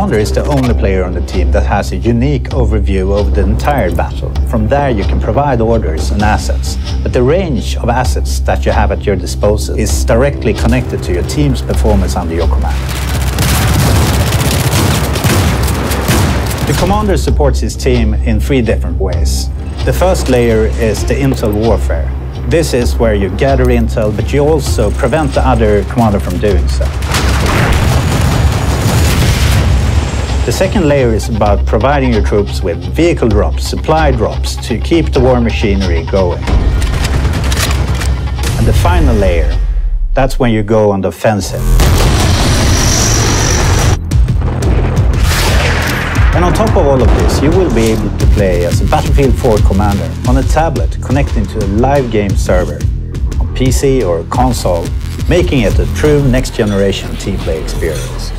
commander is the only player on the team that has a unique overview over the entire battle. From there you can provide orders and assets, but the range of assets that you have at your disposal is directly connected to your team's performance under your command. The commander supports his team in three different ways. The first layer is the intel warfare. This is where you gather intel, but you also prevent the other commander from doing so. The second layer is about providing your troops with vehicle drops, supply drops to keep the war machinery going. And the final layer, that's when you go on the offensive. And on top of all of this, you will be able to play as a Battlefield 4 commander on a tablet connecting to a live game server on PC or console, making it a true next generation team play experience.